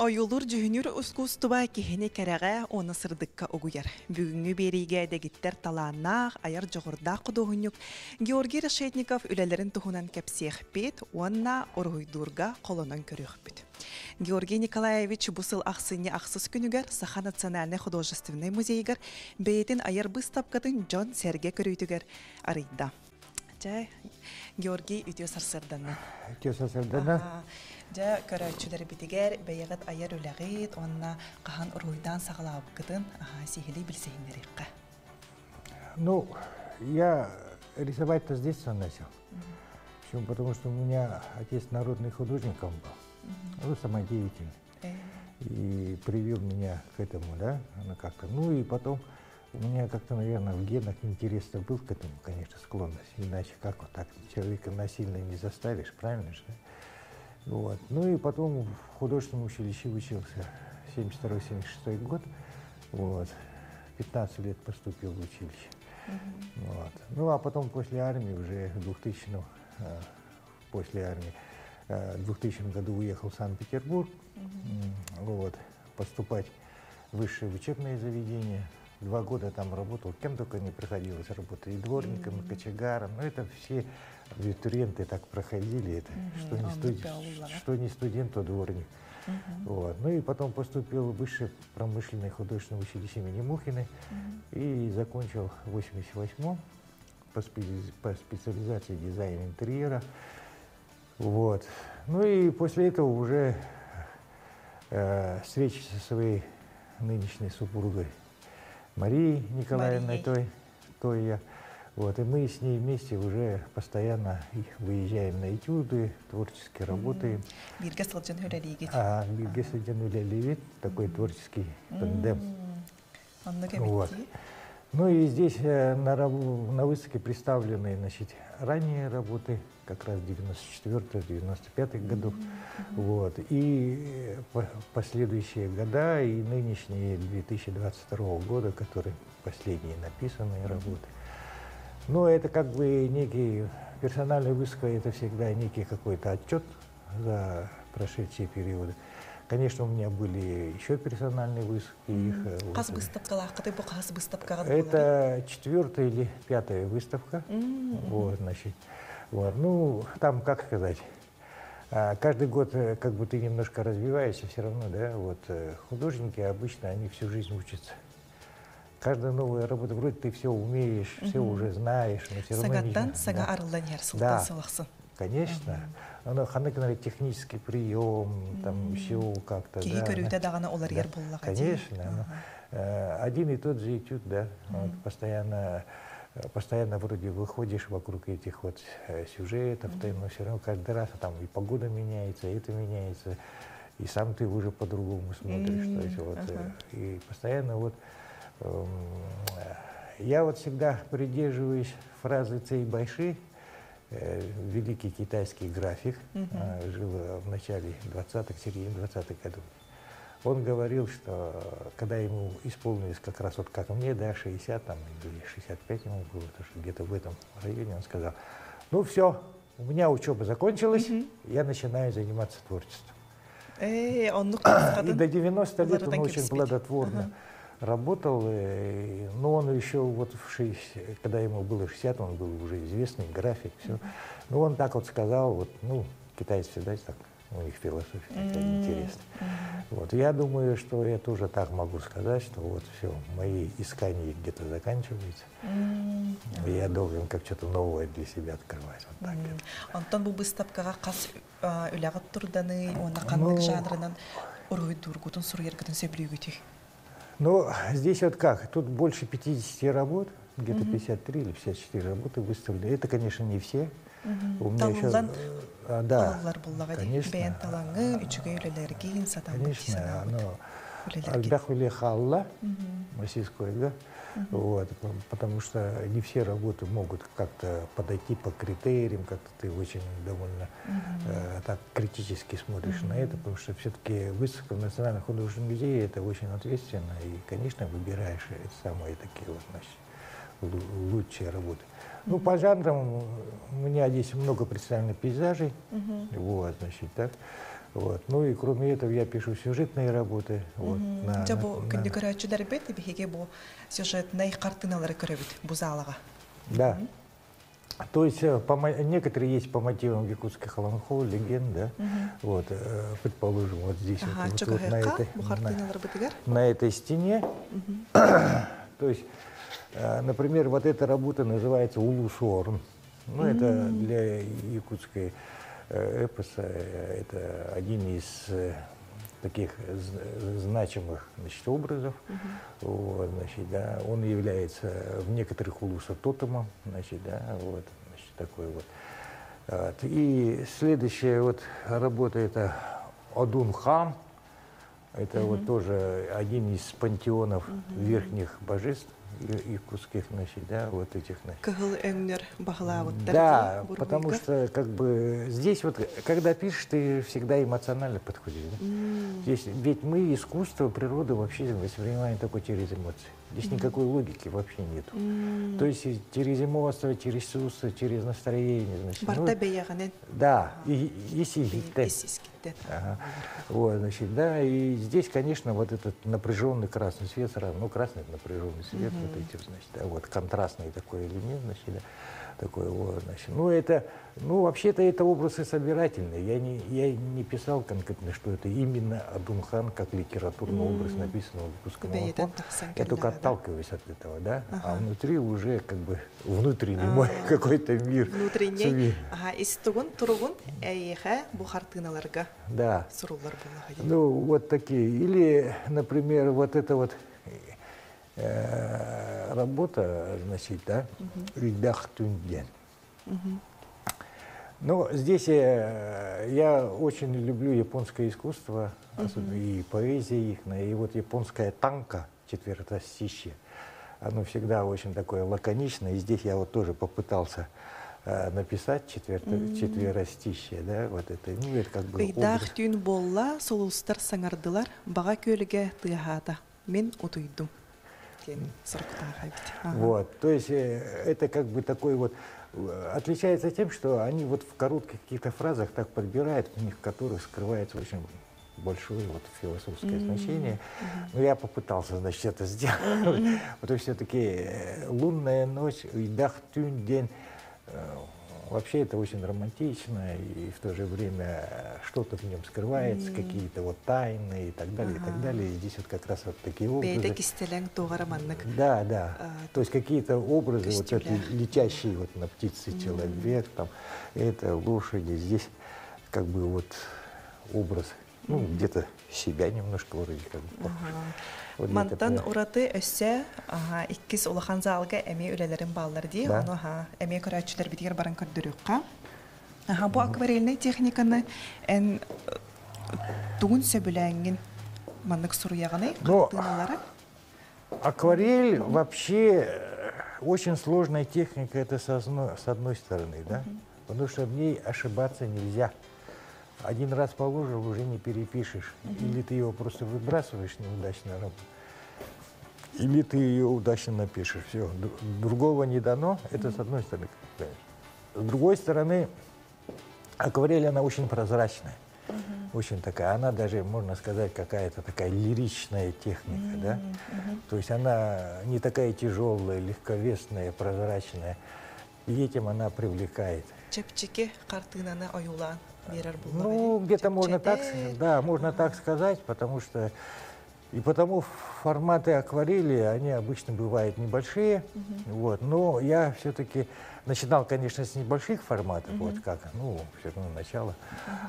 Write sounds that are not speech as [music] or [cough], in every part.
Ойулур жүгінір ұскуыстыба кехіне кәрәға оны сырдыққа ұғыр. Бүгінгі берейге дегіттер таланнақ, аяр жоғырда құдығынюк. Георгий Решетников үләлерін тұхынан кәпсех бет, онна орғыйдурға қолынан көріғі бет. Георгий Николаевич бұсыл ақсыне ақсыз күнігер Саха национальный художественный музейгер бейтін аяр бұстапқатын Джон Серге көрейтігер арыйда. Георгий үтіос арсырданы. Жа көрөчүлөр битигер бейегет аяр үлэгит, онна кахан уруйдан сагалаабкытын сихили билсейнерикка. Ну, я рисовать-то с детства начал. Почему? Потому что у меня отец народный художник он был. Ну, самодеятельный. И привил меня к этому, да, ну, как-то. Ну и потом у меня как-то, наверное, в генах интерес был к этому, конечно, склонность. Иначе как вот так человека насильно не заставишь, правильно же? да? Вот. Ну и потом в художественном училище учился 72-76 год. Вот. 15 лет поступил в училище. Вот. Ну а потом после армии, уже в 2000 э, после армии, э, в 2000 году уехал в Санкт-Петербург. М, Вот. Поступать в высшее учебное заведение. Два года там работал, кем только не приходилось работать, и дворником, и кочегаром. Ну, это все абитуриенты так проходили. Это, что, не студ- что не студент, то дворник. Вот. Ну и потом поступил в высшее промышленное художественное училище имени Мухиной и закончил в 88-м по, спе- по специализации дизайна интерьера. Вот. Ну и после этого уже э, встречи со своей нынешней супругой Марией Николаевной, той, той я. Вот, и мы с ней вместе уже постоянно выезжаем на этюды, творчески работаем. Бирге сылжын хүрелигит. А Бирге Садянуля Левит, такой творческий тандем. Вот. Ну и здесь э, на, на выставке представлены значит, ранние работы, как раз 94-95 годов. Вот. И э, по- последующие года, и нынешние 2022 года, которые последние написанные работы. Но это как бы некий персональный выставка, это всегда некий какой-то отчет за прошедшие периоды. Конечно, у меня были еще персональные выставки. Их, э, вот, бу кас быстапкага это четвертая или пятая выставка. Вот, значит, вот. Ну, там, как сказать, а, каждый год э, как бы ты немножко развиваешься все равно, да, вот э, художники обычно, они всю жизнь учатся. Каждая новая работа, вроде ты все умеешь, все уже знаешь, но все равно не- Сагаттан сага Да. арылдан яр Да. Конечно. Оно ханыканары технический прием, там все как-то. Да. Конечно. э, один и тот же этюд, да. Постоянно, постоянно вроде выходишь вокруг этих вот э, сюжетов, ты, но все равно каждый раз там и погода меняется, и это меняется, и сам ты уже по-другому смотришь. То есть вот, э, ага. и постоянно вот эм, э, я вот всегда придерживаюсь фразы Цей Байши, э, великий китайский график, э, жил в начале 20-х, середине 20-х годов. Он говорил, что когда ему исполнилось как раз вот как мне, да, 60 там, или 65 ему было, где-то в этом районе, он сказал, ну все, у меня учеба закончилась, я начинаю заниматься творчеством. Э, онну И до 90 лет он очень плодотворно работал, э, но он еще вот в 60, когда ему было 60, он был уже известный график, все. Ну, он так вот сказал, вот, ну, китайцы всегда так, у них философия такая интересная. Вот, я думаю, что я тоже так могу сказать, что вот все, мои искания где-то заканчиваются, и я должен как что-то новое для себя открывать, вот так. Онтон бу быстапкага кас үлягат турданы, онна канлык Ну. жанрынан уруйдургутун суруергытын сөбүлүгүтү. Ну, здесь вот как, тут больше 50 работ, где-то 53 или 54 работы выставлены. Это, конечно, не все. У меня еще... А, да, конечно. Конечно. Үлелерге. Альбяхуле халла? Вот, потому что не все работы могут как-то подойти по критериям, как-то ты очень довольно э, так критически смотришь на это, потому что все-таки выставка в Национальном художественном музее это очень ответственно, и, конечно, выбираешь э, самые такие вот, значит, лу- лучшие работы. Ну, по жанрам у меня здесь много представлено пейзажей, вот, значит, так. Вот. Ну и кроме этого я пишу сюжетные работы. Вот, на- Жа на- бу на- күндү көрөөчүлөр бит биһиге бу сюжетный картиналары көрөбүт бу залага. Да. То есть э, по некоторые есть по мотивам якутских холонхол, легенд, да. Вот, э, предположим, вот здесь вот- Ага, вот, чого вот на, этой, на- на этой стене. [coughs] То есть, например, вот эта работа называется Улусорн. Ну, это для якутской э, эпоса, э, это один из э, таких значимых значит, образов. Вот, значит, да, он является в некоторых улусах тотемом, значит, да, вот, значит, такой вот. Вот. И следующая вот работа это Одун хан. Это вот тоже один из пантеонов верхних божеств якутских, значит, да, вот этих, значит. Да, потому что как бы здесь вот, когда пишешь, ты всегда эмоционально подходишь. да? Здесь, ведь мы искусство, природу вообще воспринимаем только через эмоции. Здесь никакой логики вообще нету. То есть и через эмоции, через чувства, через настроение. Значит, ну, Барта бейяганен да, и, если гитте. Ага. Вот, значит, да, и здесь, конечно, вот этот напряженный красный свет сразу, ну, красный это напряженный свет, вот эти, значит, да, вот контрастный такой элемент, значит, да, такой вот, значит, ну, это, ну, вообще-то это образы собирательные, я не, я не писал конкретно, что это именно Адумхан как литературный образ написан в выпускном Тебе альбоме. это тахсан Я только да? отталкиваюсь от этого, да, а внутри уже как бы внутренний мой [laughs] какой-то мир. Внутренний. Ага, истугун туругун эйхэ бу картиналарга Да. Ну, вот такие. Или, например, вот эта вот э, работа, значит, да, «Идах тюнден». Ну, здесь э, я очень люблю японское искусство, особенно и поэзия их, и вот японская танка, четвертостище, оно всегда очень такое лаконичное, и здесь я вот тоже попытался э, написать четверто, четверостище, да, вот это, ну, это как бы. Ыйдаах түйін болла солустар саңардылар баға көліге тыахата. Мен. Ага. Вот, то есть э, это как бы такой вот э, отличается тем, что они вот в коротких каких-то фразах так подбирают, в них которых скрывается очень большое вот философское значение. Но я попытался, значит, это сделать. [laughs] Потому что все-таки лунная ночь, идах тюнь день. Э, Вообще это очень романтично, и в то же время э, что-то в нем скрывается, какие-то вот тайны и так далее, и так далее. И здесь вот как раз вот такие образы. Да, да. А, То есть какие-то образы, вот костюля. летящие вот на птице человек, там, это лошади, здесь как бы вот образ, ну, где-то себя немножко вроде как бы. Где-то Мантан ураты өссө ага, иккис улахан залга эме үлелерин баллар ди. Ону ха эме көрәчүләр битер баран көрдүрүкка. Ага, бу акварельный техниканы эн тугун сөбүләңгин маннык суруяганы Ну, картыналары. Акварель вообще э, очень сложная техника, это с одной стороны, да? Потому что в ней ошибаться нельзя. Один раз положил, уже не перепишешь. Или ты его просто выбрасываешь неудачно, раб- или ты ее удачно напишешь. Все, другого не дано. Это с одной стороны. С другой стороны, акварель, она очень прозрачная. Очень такая, она даже, можно сказать, какая-то такая лиричная техника, да? То есть она не такая тяжелая, легковесная, прозрачная. И этим она привлекает. Чепчике картынаны оюлан берер булмак. Ну, где-то можно так, да, можно так сказать, потому что и потому форматы акварели, они обычно бывают небольшие, вот, но я все-таки начинал, конечно, с небольших форматов, вот как, ну, все равно начало,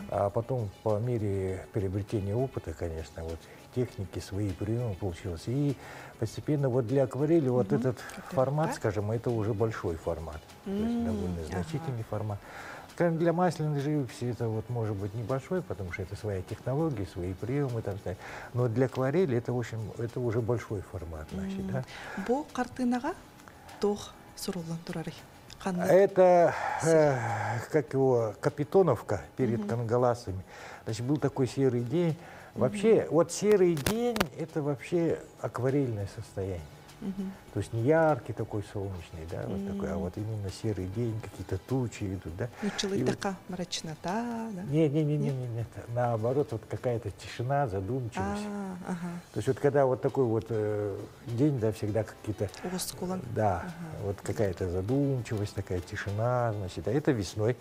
а потом по мере приобретения опыта, конечно, вот техники, свои приемы получилось, и постепенно вот для акварели вот этот формат, так? скажем, это уже большой формат, то есть довольно ага. значительный формат. Скажем, для масляной живописи это вот может быть небольшой, потому что это своя технология, свои приемы там стоят. Но для акварели это, в общем, это уже большой формат, значит, да. Бу картынага тох сурулан турары. Канны. Это, э, как его, Капитоновка перед Кангаласами. Значит, был такой серый день. Вообще, вот серый день – это вообще акварельное состояние. То есть не яркий такой солнечный, да, вот такой, а вот именно серый день, какие-то тучи идут, да. Ну, И вот- чылыйдыка мрачнота, да? Не, не, не, не, не, нет. Наоборот, вот какая-то тишина, задумчивость. А, ага. То есть вот когда вот такой вот э, день, да, всегда какие-то, да, вот какая-то задумчивость, такая тишина, значит, а это весной.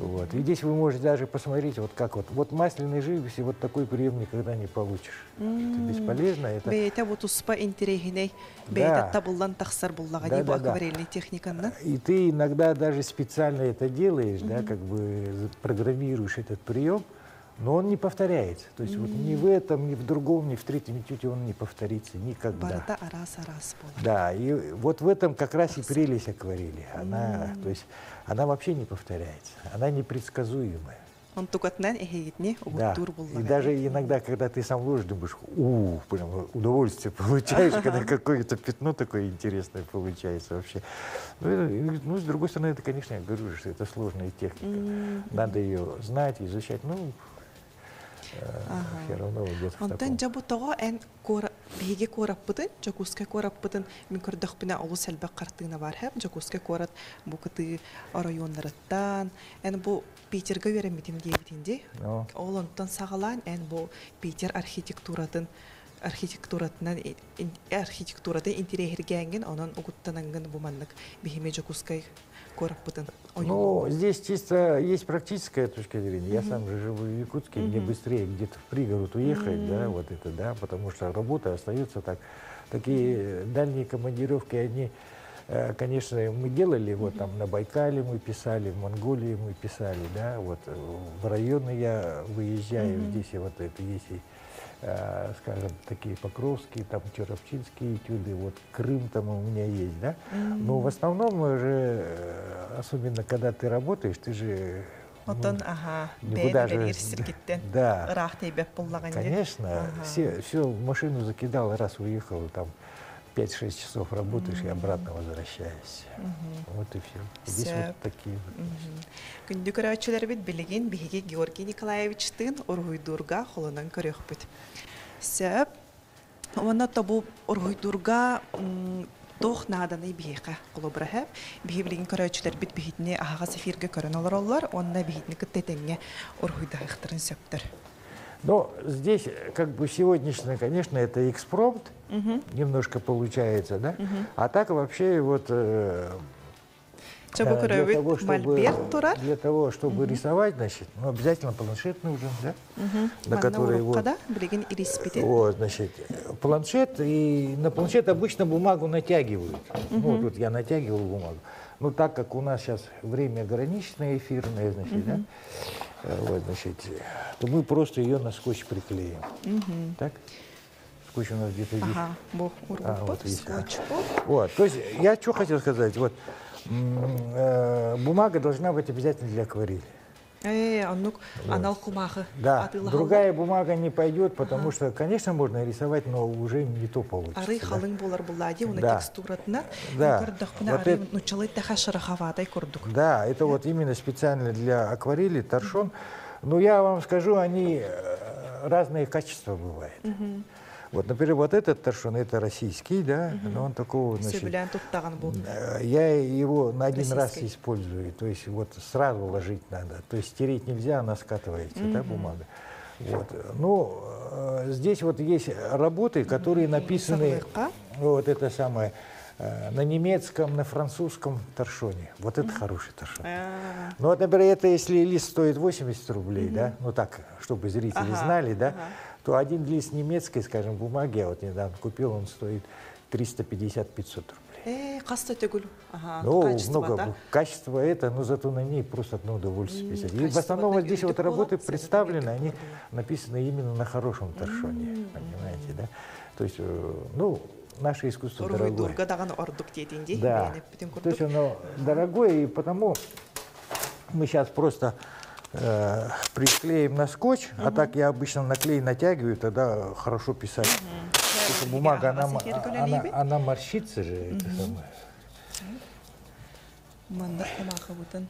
Вот. И здесь вы можете даже посмотреть, вот как вот, вот масляной живописи вот такой прием никогда не получишь. Это бесполезно, это... Бейте вот успа интерехиней, Да. бейте табуллан тахсар буллага не бу Да-да-да. акварельный техниканна. И ты иногда даже специально это делаешь, да, как бы программируешь этот прием, но он не повторяется. То есть вот ни в этом, ни в другом, ни в третьем этюде он не повторится никогда. Барата арас-арас була. Да, и вот в этом как раз и прелесть акварели. Она, то есть, она вообще не повторяется, она непредсказуемая. Он тукатнан эхегитне Да. И даже иногда, когда ты сам ложишь, думаешь, у, прям удовольствие получаешь, когда [laughs] какое-то пятно такое интересное получается вообще. Ну, и- ну, с другой стороны, это, конечно, я говорю, что это сложная техника. Надо ее знать, изучать. Ну, Онтан жабы тоға ән беге кораппытын, жакуска кораппытын, мен көрдіқпіне ауыл сәлбәк қартығына бар хәп, жакуска корат бұқыты районларыттан, ән бұл Питерге веремеден дейбетінде, ол онтан сағалан эн бу Питер архитектуратын архитектуратынан архитектуратын интерегергенген онон угуттананган буманнык бихиме жокускай кораппытын Ну, здесь чисто есть практическая точка зрения. Я сам же живу в Якутске, мне быстрее где-то в пригород уехать, да, вот это, да, потому что работа остается так. Такие дальние командировки, они, э, конечно, мы делали, вот там на Байкале мы писали, в Монголии мы писали, да, вот э, в районы я выезжаю, здесь и вот это есть и скажем, такие покровские, там черовчинские этюды, вот Крым там у меня есть, да. Но в основном мы же, э, особенно когда ты работаешь, ты же... ну, Отон аха, никуда бээн же-. [laughs] Да. Конечно, все, все машину закидал, раз уехал, там 5-6 часов работаешь mm -hmm. и обратно возвращаешься. Mm -hmm. Вот и все. Здесь вот такие вот. Күнді бит білеген бігеге Георгий Николаевичтың ұрғыйдурға қолынан көрек бұд. Сәп, оны табу ұрғыйдурға тоқ наданы бігеға қолы бұрахап, бігі білген бит бігетіне ағаға сефирге көрін олар олар, онына бігетіні күттетенге ұрғыйдағықтырын сөптір. Но здесь, э, как бы сегодняшнее, конечно, это экспромт, немножко получается, да? А так вообще вот... э, э, для того, чтобы-. Для того, чтобы рисовать, значит, ну, обязательно планшет нужен, да? На который вот... Вот, значит, планшет, и на планшет обычно бумагу натягивают. Ну, вот тут я натягивал бумагу. Ну, так как у нас сейчас время ограниченное, эфирное, значит, да, э, вот, значит, э, то мы просто ее на скотч приклеим. Так? Скотч у нас где-то здесь. Ага, бу А, вот есть, а. скотчпут. Вот, то есть я что хотел сказать, вот, э, бумага должна быть обязательно для акварели. Э, аннук анал кумахы. Да, атылы другая бумага не пойдет, потому что, конечно, можно рисовать, но уже не то получится. Ары да. халың болар буллади, уна Да. текстуратна. Да. Көрдөхпүнө Вот ары это- нучалай таха шарахаватай курдук. Да, это вот именно специально для акварели, торшон. Но я вам скажу, они э, разные качества бывают. Вот, например, вот этот торшон, это российский, да, но он такого, значит, э, я его на один раз Российский. использую, то есть вот сразу ложить надо, то есть стереть нельзя, она скатывается, да, бумага. Вот. Ну, э, здесь вот есть работы, которые написаны, вот это самое, э, на немецком, на французском торшоне. Вот это хороший торшон. А, Ну вот, например, это если лист стоит 80 рублей, да, ну так, чтобы зрители Ага, знали, да, ага. То один лист немецкой, скажем, бумаги, я вот недавно купил, он стоит 350-500 рублей. Э, каста төгүл. Ага, Ну, качество, много. да? Качество это, но зато на ней просто одно удовольствие писать. И в основном вот здесь вот работы представлены, они написаны именно на хорошем торшоне, понимаете, да? То есть, э, ну, наше искусство дорогое. Да. То есть оно дорогое, и потому мы сейчас просто э, приклеим на скотч, а так я обычно наклей натягиваю, тогда хорошо писать. Потому что бумага, она, она, она морщится же. Это самое. Мандар кумахы бутын.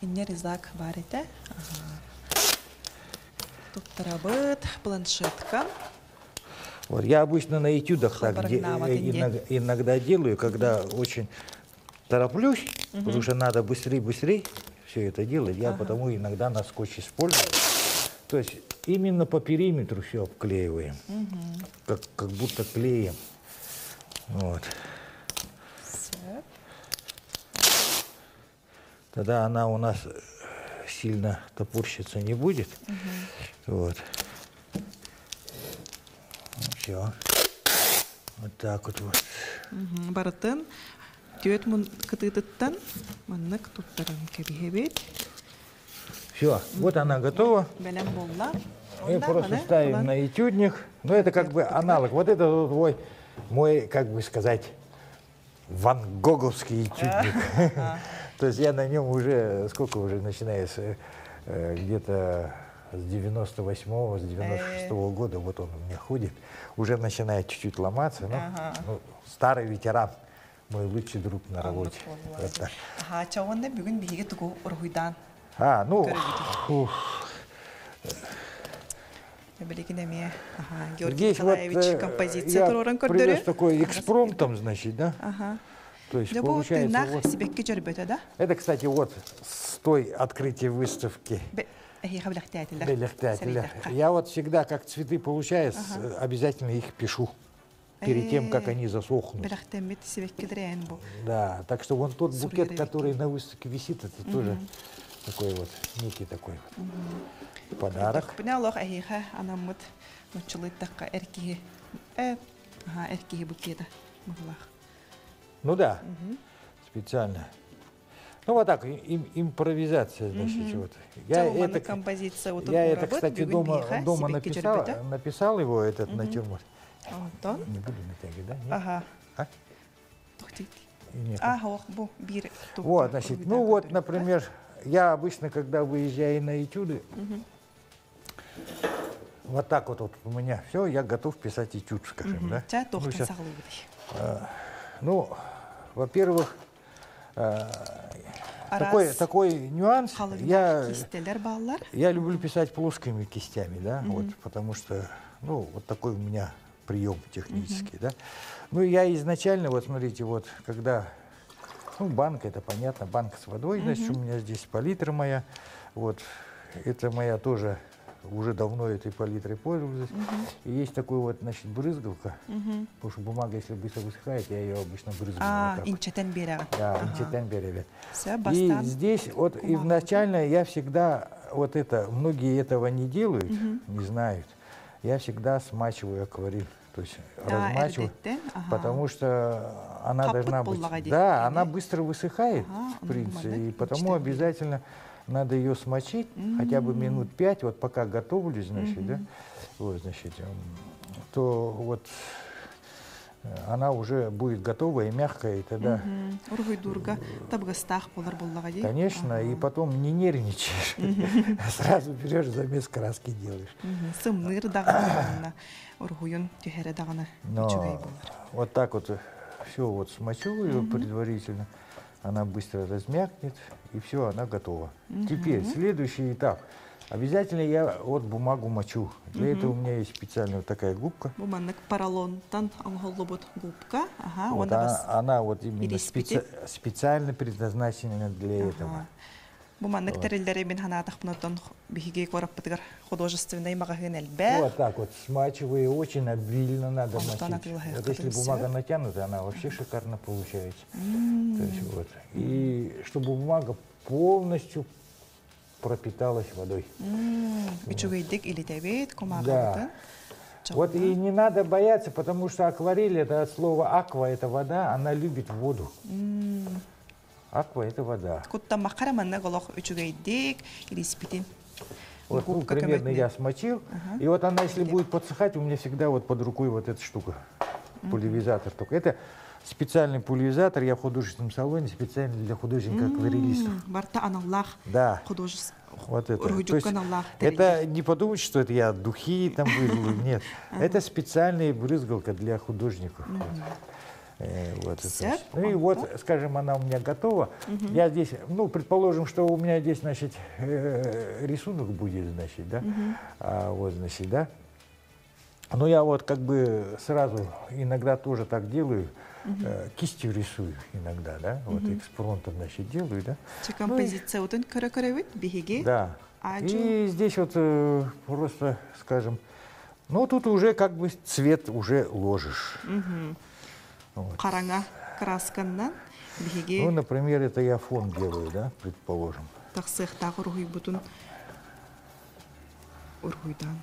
Инне ризак бар ите. Ага. Туттарабыт, планшетка. Вот, я обычно на этюдах так де- э, иногда, иногда делаю, когда очень тороплюсь, потому что надо быстрее-быстрее все это делать. Я потому иногда на скотч использую. То есть именно по периметру все обклеиваем, как, как будто клеем. Вот. Тогда она у нас э, сильно топорщиться не будет. Вот. Все. Вот так вот вот. Мгм. Барытын төт мун кытытыттан маннык туттарын кебихебет. Все. Вот она готова. Белем болла. Мы просто ставим на этюдник. Ну, это как бы аналог. Вот это вот мой, мой, как бы сказать, ван Гоговский этюдник. То есть я на нем уже, сколько уже, начиная с где-то с 98-го, с 96-го года, вот он у меня ходит, уже начинает чуть-чуть ломаться. но, Ага. ну, старый ветеран, мой лучший друг на работе. так. Аха, чаванна бүгүн биһиге тугу ургуйдан. А, ну, эме. Аха, Георгий Николаевич э, композиция я туроран привез көрдөрү. такой экспромтом, значит, да? Ага. То есть Да получается вот... сибекке жөрбөтө да? Это, кстати, вот с той открытия выставки. Белехтателя. Я вот всегда, как цветы получаю, с- обязательно их пишу перед тем, как Э. они засохнут. Да, так что вон тот букет, который на выставке висит, это тоже такой вот, некий такой вот подарок. Букета. Мыглах. Ну да, специально. Ну вот так, им- импровизация, значит, вот. Я Чавумана это, композиция вот я это, кстати, дома, дома написал, написал его, этот натюрморт. Онтон. Не буду натягивать, да? Нет? Ага. А? Тухтит. Нет. А, хох, бу, бир. Вот, значит, ну вот, например, я обычно, когда выезжаю на этюды, вот так вот, вот у меня все, я готов писать этюд, скажем, Мгм. да? Ну, щас- саглыбыдай. ну, во-первых, э, Арас такой, такой нюанс, я, я люблю писать плоскими кистями, да, вот, потому что, ну, вот такой у меня прием технический, да. Ну, я изначально, вот смотрите, вот, когда, ну, банка, это понятно, банка с водой, значит, у меня здесь палитра моя, вот, это моя тоже, уже давно этой палитрой пользуюсь. И есть такой вот, значит, брызгалка, потому что бумага, если быстро высыхает, я ее обычно брызгаю. А, вот инчетен. Да, инчетен беребе. Все, И здесь вот изначально я всегда, вот это, многие этого не делают, не знают. Я всегда смачиваю акварель, то есть А, размачиваю, ага. потому что она Капут должна быть, да, или? она быстро высыхает, Ага, в ну, принципе, и потому обязательно надо ее смочить, хотя бы минут пять, вот пока готовлюсь, значит, да, вот, значит, м, то вот она уже будет готовая и мягкая, и тогда Мгм. Ургуй дурга табгастах дей. Конечно, и потом не нервничаешь. [laughs] Сразу берешь замес краски делаешь. Сымныр дагана. Үчүгэй Но болар. вот так вот все вот смочу предварительно, она быстро размякнет, и все, она готова. Теперь следующий этап. Обязательно я вот бумагу мочу. Для этого у меня есть специальная вот такая губка. Бу маннык паралонтан аңголлобут губка. Ага, Вот она, бас. она вот именно специ- специально предназначена для этого. Ага. Бу маннык тереллере бин ханатах бунотон биһиге кораппытыгар художественный магазин элбе. Вот так вот смачивая, очень обильно надо А вот мочить. Вот если бумага всё. натянутая, она вообще шикарно получается. То есть вот. И чтобы бумага полностью пропиталась водой. Үчүгейдик илитебит Да. комагабытын. Вот и не надо бояться, потому что акварель это от слова аква, это вода, она любит воду. Аква это вода. Кутта макара манна голох үчүгейдик илиспитин. Вот, ну, примерно я смочил. И вот она, если будет подсыхать, у меня всегда вот под рукой вот эта штука. Пульверизатор только. Это специальный пульверизатор. Я в художественном салоне специально для художников-акварелистов. М, Барта аналлах. Да. Художеств. Вот это. То есть это не подумайте, что это я духи там выжил. [laughs] Нет. Это специальная брызгалка для художников. Э, вот это. Ну и вот, скажем, она у меня готова. Я здесь, ну, предположим, что у меня здесь, значит, э, рисунок будет, значит, да. А вот, значит, да. Но я вот как бы сразу иногда тоже так делаю, э, кистью рисую иногда, да, вот экспромтом, значит, делаю, да. Чи композиция утун көрө көрөбүт биһиги. Да. Ачу. И здесь вот э, просто, скажем, ну тут уже как бы цвет уже ложишь. Вот. Караңа красканнан биһиги Ну, например, это я фон делаю, да, предположим. тахсыхтагы ургуйбутун ургуйдан.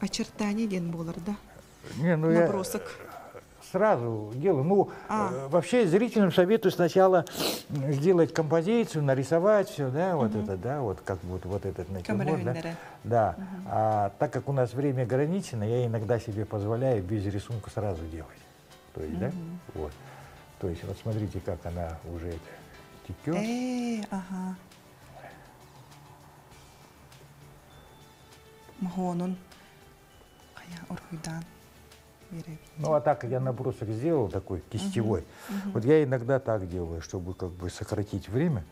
Очертание ден болар да. Не, ну я Набросок. Сразу делаю. Ну, А. э, вообще зрителям советую сначала сделать композицию, нарисовать все, да, вот это, да, вот как вот, вот этот натюрморт, да. Да. А так как у нас время ограничено, я иногда себе позволяю без рисунка сразу делать. То есть, да, вот. То есть, вот смотрите, как она уже текет. Э, ага. Мгонун. Кая ургуйдан. Ну, а так я набросок сделал такой кистевой. Вот я иногда так делаю, чтобы как бы сократить время.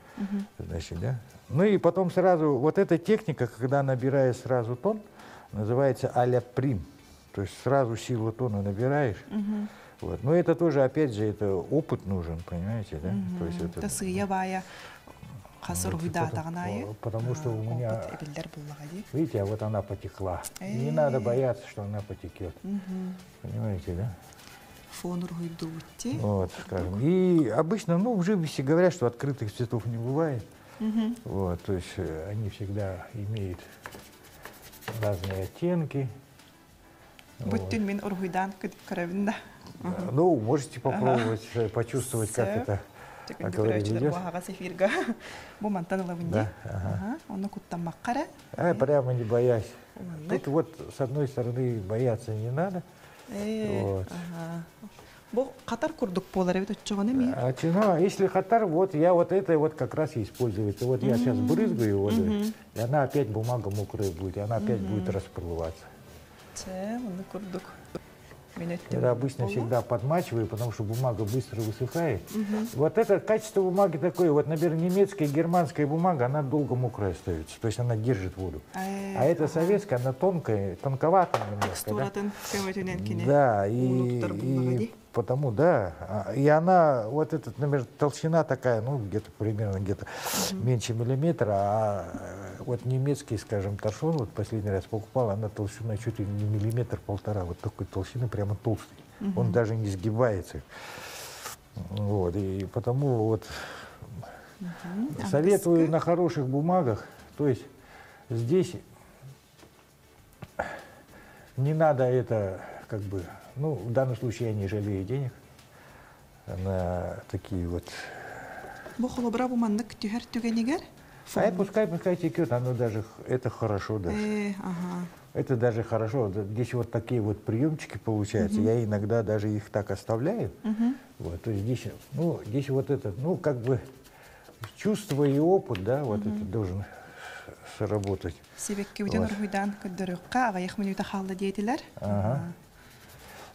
Значит, да? Ну и потом сразу, вот эта техника, когда набираешь сразу тон, называется а-ля прим. То есть сразу силу тона набираешь. Вот. Но это тоже, опять же, это опыт нужен, понимаете, да? То есть это, Вот, уйда потому- тагнайы. потому что у меня- видите, а вот она потекла. Не Э. надо бояться, что она потекет. Понимаете, да? Фон ургуйдуутти. Вот, скажем. И обычно, ну, в живописи говорят, что открытых цветов не бывает. Вот, то есть э, они всегда имеют разные оттенки. Буттун мен көрөбүн да. Э, Ну, можете попробовать э, почувствовать, как это. А көрөчүлөр идёт? буага сефирга. Бу мантан лавынди. Оны куттамаккара. А, прямо не боясь. Тут вот, с одной стороны, бояться не надо. Э, Вот. ага. Бу катар курдук болар эбит отчогон эми. А если хатар, вот я вот это вот как раз и используется. Вот я сейчас брызгаю водой, и она опять бумага мокрая будет, и она опять будет расплываться. Че, оны курдук. Өттүм. Это обычно всегда подмачиваю, потому что бумага быстро высыхает. Вот это качество бумаги такое, вот, например, немецкая, германская бумага, она долго мокрая остается, то есть она держит воду. Э, А эта советская, она тонкая, тонковатая немножко, да? Да, и, и потому, да, а, и она, вот эта, например, толщина такая, ну, где-то примерно где-то меньше миллиметра, а вот немецкий, скажем, торшон, вот последний раз покупал, она толщиной чуть ли не миллиметр-полтора, вот такой толщины, прямо толстый. Он даже не сгибается. Вот, и потому вот советую на хороших бумагах, то есть здесь не надо это, как бы, ну, в данном случае я не жалею денег на такие вот. Бу маннык түһәр түгенигер. А пускай, пускай текет, оно даже, это хорошо даже. Э, ага. Это даже хорошо. Здесь вот такие вот приемчики получаются. Я иногда даже их так оставляю. Вот, то есть здесь, ну, здесь вот это, ну, как бы чувство и опыт, да, вот это должен сработать. Себекке Вот. ургуйдан көддөрөккә агаяк минута халда диетиләр. Ага.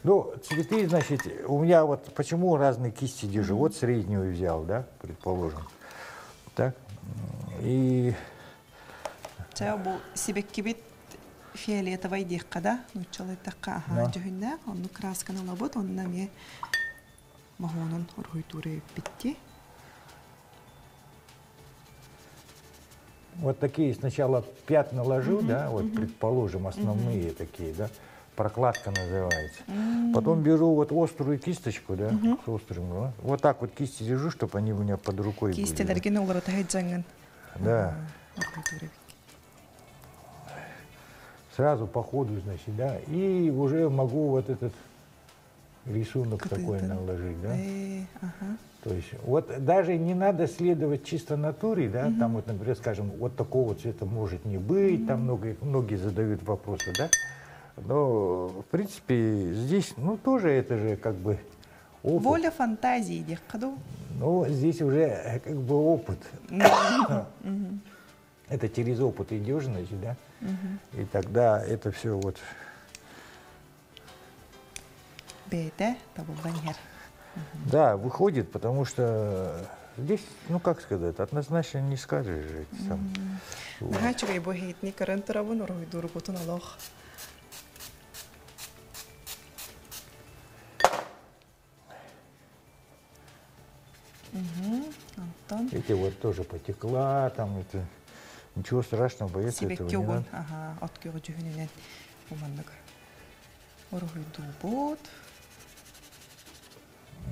Ну, цветы, значит, у меня вот почему разные кисти держу. Вот среднюю взял, да, предположим. Так. И Че бу себекке бит фиолетовый диекка да, нучалай такка ага Да. җөһүннә, аны красканы лабот, онна ме махонун ургуйтуры битти. вот такие сначала пятна ложу, да, вот предположим, основные такие, да, прокладка называется. Потом беру вот острую кисточку, да, с острым, вот так вот кисти держу, чтобы они у меня под рукой были. да. Кистелерге олар таһаҗанган. Да. Сразу по ходу, значит, да, и уже могу вот этот рисунок Какой такой это? наложить, да. Э, ага. То есть вот даже не надо следовать чисто натуре, да, там вот, например, скажем, вот такого цвета может не быть, там многие, многие задают вопросы, да. Но, в принципе, здесь, ну, тоже это же как бы опыт. Воля фантазии диекка ду. Ну, здесь уже э, как бы опыт. Это через опыт идешь, значит, да. И тогда это все вот Бете табылган хер. Да, выходит, потому что здесь, ну как сказать, однозначно не скажешь же. это сам. Вот. Мгм. Антон. Видите, вот тоже потекла, там это... Ничего страшного, бояться этого Сибекке не угун, надо. ага, от күйі жүхінінен уманнык. Орғойду бот.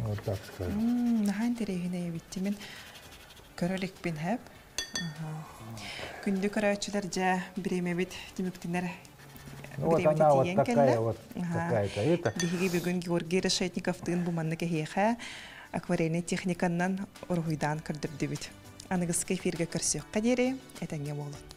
Вот так скажем. М, Нахан терегіне ебіттемен көрілік бен әп. Күнді көрәтшілер жа біреме бит деміктінер Ну вот она вот такая вот какая-то. Это Биһиги бүгүн Георгий Решетниковтын буманны кеһиэхэ акварельный техниканнан ургуйдан кірдіп дебіт. Анығыз эфирге кірсек қадере, әтәнге болын.